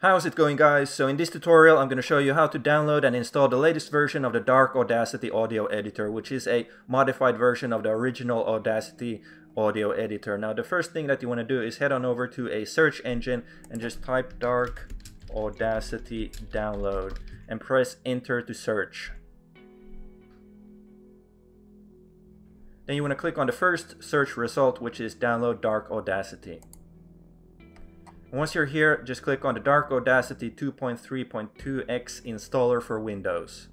How's it going guys? So in this tutorial I'm going to show you how to download and install the latest version of the Dark Audacity audio editor which is a modified version of the original Audacity audio editor. Now the first thing that you want to do is head on over to a search engine and just type Dark Audacity download and press enter to search. Then you want to click on the first search result which is download Dark Audacity. Once you're here, just click on the Dark Audacity 2.3.2x installer for Windows.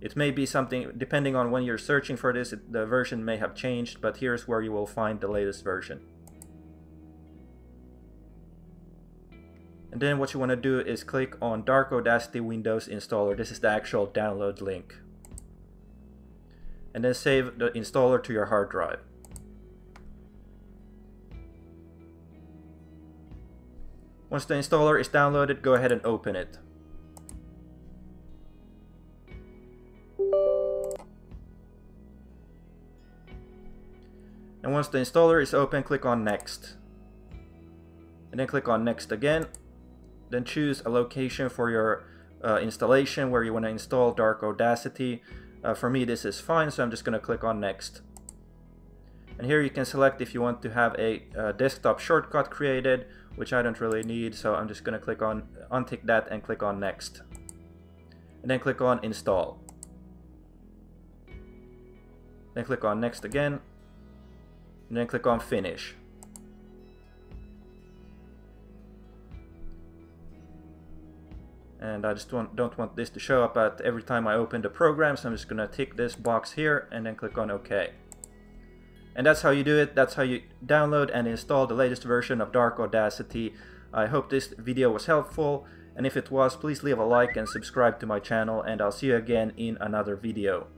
It may be something, depending on when you're searching for this, it, the version may have changed, but here's where you will find the latest version. And then what you want to do is click on Dark Audacity Windows installer. This is the actual download link. And then save the installer to your hard drive. Once the installer is downloaded, go ahead and open it. And once the installer is open, click on Next. And then click on Next again. Then choose a location for your uh, installation where you want to install Dark Audacity. Uh, for me, this is fine, so I'm just going to click on Next. And here you can select if you want to have a, a desktop shortcut created, which I don't really need, so I'm just going to click on untick that and click on next. And then click on install. Then click on next again. And then click on finish. and I just want, don't want this to show up at every time I open the program so I'm just gonna tick this box here and then click on OK. And that's how you do it. That's how you download and install the latest version of Dark Audacity. I hope this video was helpful. And if it was, please leave a like and subscribe to my channel. And I'll see you again in another video.